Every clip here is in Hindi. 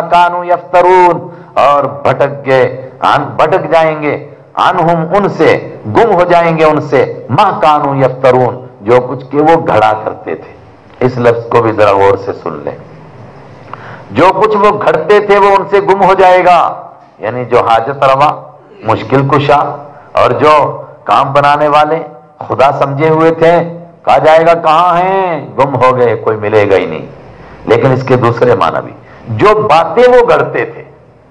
कानू और भटक गए भटक जाएँगे। अनहुम उनसे, गुम हो जाएँगे उनसे। मा कानू यफ्तरून। जो कुछ के वो घड़ा करते थे। इस लफ्ज को भी जरा गौर से सुन ले। जो कुछ वो घड़ते थे, वो उनसे गुम हो जाएगा। यानी जो हाजत रवा, मुश्किल कुशा, और जो काम बनाने वाले, खुदा समझे हुए थे, कहा जाएगा, कहाँ हैं? गुम हो गए, कोई मिलेगा ही नहीं। लेकिन इसके दूसरे माना भी जो बातें वो गढ़ते थे,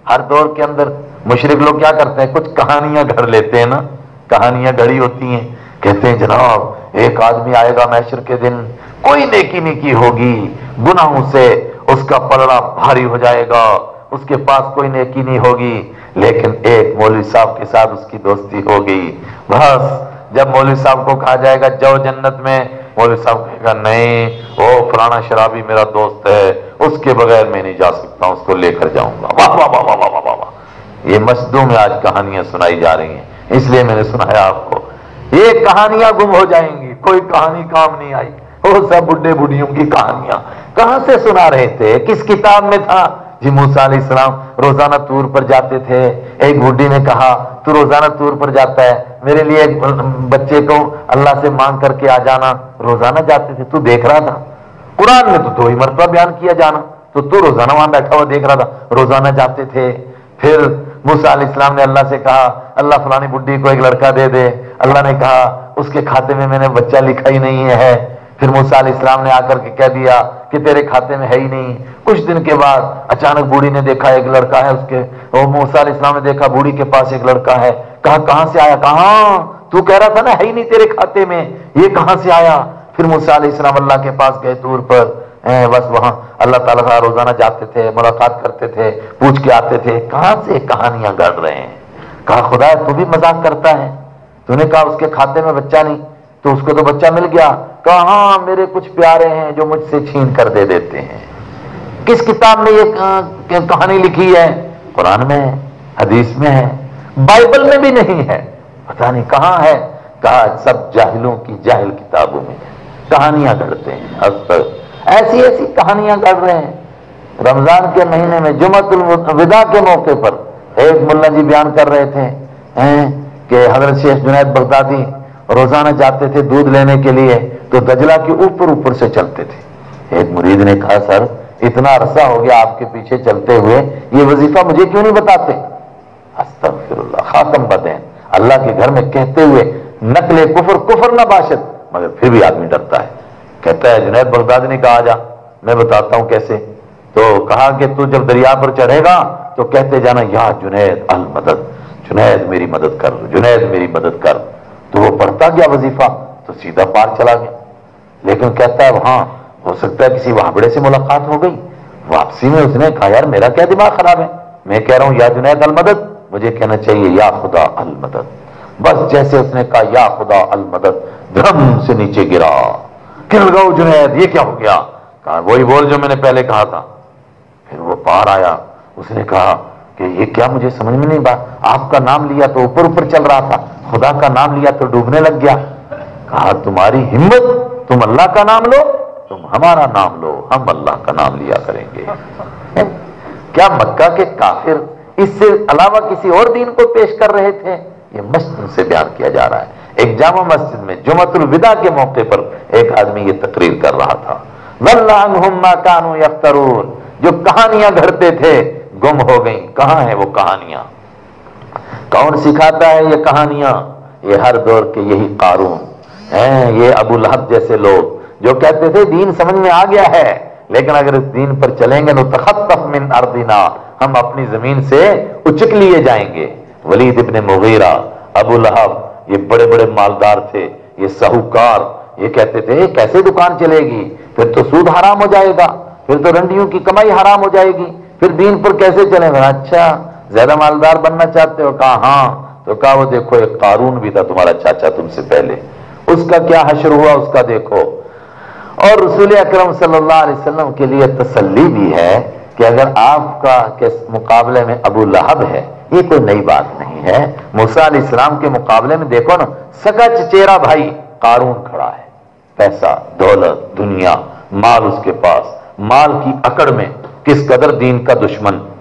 हर दौर के अंदर मुशरक लोग क्या करते हैं? कुछ कहानियाँ घड़ लेते हैं ना? कहानियाँ घड़ी होती हैं। कहते हैं, जनाब, एक आदमी आएगा मैशर के दिन, कोई नेकी नेकी होगी, गुनाहों से उसका पलड़ा भारी हो जाएगा, उसके पास कोई नेकी नहीं होगी। लेकिन एक मौलवी साहब के साथ उसकी दोस्ती हो गई। बस जब मौलवी साहब को कहा जाएगा, जाओ जन्नत में, मौलवी साहब कहेगा, नहीं वो फलाना शराबी मेरा दोस्त है, उसके बगैर मैं नहीं जा सकता, उसको लेकर जाऊँगा। वाह वाह वाह वाह वाह वाह ये मस्जिदों में आज कहानियाँ सुनाई जा रही हैं, इसलिए मैंने सुनाया आपको। ये कहानियाँ गुम हो जाएँगी, कोई कहानी काम नहीं आई। वो सब बुढ़े बुढ़ियों की कहानियाँ। कहाँ से सुना रहे थे? किस किताब में था? जी मूसा सलाम रोज़ाना तूर पर जाते थे। एक बुढ़ी ने कहा, तू रोज़ाना तूर पर जाता है। मेरे लिए एक बच्चे को अल्लाह से मांग करके आ जाना। रोज़ाना जाते थे। तू देख रहा था। कुरान में तो दो ही मरतबा बयान किया जाना। तो तू रोज़ाना वहाँ बैठा हुआ देख रहा था। रोज़ाना जाते थे। फिर मूसा इस्लाम ने अल्लाह से कहा, अल्लाह फलानी बुढ़ी को एक लड़का दे दे। अल्लाह ने कहा, उसके खाते में मैंने बच्चा लिखा ही नहीं है। फिर मूसा इस्लाम ने आकर के कह दिया कि तेरे खाते में है ही नहीं। कुछ दिन के बाद अचानक बूढ़ी ने देखा एक लड़का है उसके। वो मूसा इस्लाम ने देखा बूढ़ी के पास एक लड़का है। कहा, कहाँ से आया? कहा? तू कह रहा था ना, है ही नहीं तेरे खाते में। ये कहाँ से आया? फिर मूसा इस्लाम अल्लाह के पास गए दूर पर। बस वहाँ अल्लाह ताला रोज़ाना जाते थे, मुलाकात करते थे, पूछ के आते थे, कहाँ से कहानियाँ गढ़ रहे हैं? कहा, खुदा, तू भी मज़ाक करता है। तूने कहा, उसके खाते में बच्चा नहीं तो उसको तो बच्चा मिल गया। कहा मेरे कुछ प्यारे हैं जो मुझसे छीन कर दे देते हैं? किस किताब में ये कहानी लिखी है? कुरान में है, हदीस में है, बाइबल में भी नहीं है। पता नहीं कहाँ है। कहा, सब जाहिलों की जाहिल किताबों में कहानियाँ गढ़ते हैं, अब तक ऐसी ऐसी कहानियाँ गढ़ रहे हैं। रमज़ान के महीने में जुमतुल विदा के मौके पर, एक मुल्ला जी बयान कर रहे थे, हैं, कि हज़रत शेख जुनैद बगदादी रोज़ाना जाते थे दूध लेने के लिए तो दजला के ऊपर ऊपर से चलते थे। एक मुरीद ने कहा, सर, इतना अरसा हो गया आपके पीछे चलते हुए, ये वजीफा मुझे क्यों नहीं बताते? खातम बदेन। अल्लाह के घर में कहते हुए, नकले कुफर कुफर न बाशत मगर फिर भी आदमी डरता है। कहता है, जुनैद बगदादी ने कहा, जा, मैं बताता हूँ कैसे। तो कहा कि, तू जब दरिया पर चढ़ेगा तो कहते जाना, या जुनैद अल मदद जुनैद मेरी मदद कर, जुनैद मेरी मदद कर तो वो पढ़ता गया वजीफा तो सीधा पार चला गया। लेकिन कहता है वहाँ हो सकता है किसी वाबड़े से मुलाकात हो गई। वापसी में उसने कहा, यार, मेरा क्या दिमाग खराब है? मैं कह रहा हूँ, या जुनैद अल मदद मुझे कहना चाहिए, या खुदा अल मदद बस जैसे उसने कहा, या खुदा अल मदद धर्म से नीचे गिरा। गिर गो जुनैद, ये क्या हो गया? कहा, वही बोल जो मैंने पहले कहा था। फिर वो पार आया। उसने कहा कि ये क्या मुझे समझ में नहीं बात आपका नाम लिया तो ऊपर ऊपर चल रहा था। खुदा का नाम लिया तो डूबने लग गया। कहा, तुम्हारी हिम्मत, तुम अल्लाह का नाम लो, तुम हमारा नाम लो, हम अल्लाह का नाम लिया करेंगे। क्या मक्का के काफिर इससे अलावा किसी और दीन को पेश कर रहे थे? ये मस्जिद से बयान किया जा रहा है। एक जामा मस्जिद में जुमतुल विदा के मौके पर एक आदमी ये तकरीर कर रहा था। कानू यफ्तरून, जो कहानियाँ घड़ते थे गुम हो गई। कहाँ है वो कहानियाँ? कौन सिखाता है ये कहानियाँ? ये हर दौर के यही कारून हैं, ये अबू लहब जैसे लोग, जो कहते थे, दीन समझ में आ गया है, लेकिन अगर इस दीन पर चलेंगे तो तखत मिन अर्दिना, हम अपनी ज़मीन से उचक लिए जाएँगे। Walid ibn Mughira, Abu Lahab, ये बड़े बड़े मालदार थे, ये साहूकार, ये कहते थे कैसे दुकान चलेगी? फिर तो सूद हराम हो जाएगा, फिर तो रंडियों की कमाई हराम हो जाएगी। फिर दीन पर कैसे चलेगा अच्छा ज़्यादा मालदार बनना चाहते हो? कहा हाँ। तो कहा, वो देखो, एक कारून भी था तुम्हारा चाचा तुमसे पहले। उसका क्या हशर हुआ, उसका देखो। और रसूल अक्रम वसल्लम के लिए तसली भी है कि अगर आपका के मुकाबले में अबू लहब है, ये कोई नई बात नहीं है। मूसा इस्लाम के मुकाबले में देखो ना सका चचेरा भाई कारून खड़ा है। पैसा, दौलत, दुनिया, माल उसके पास। माल की अकड़ में किस कदर दीन का दुश्मन।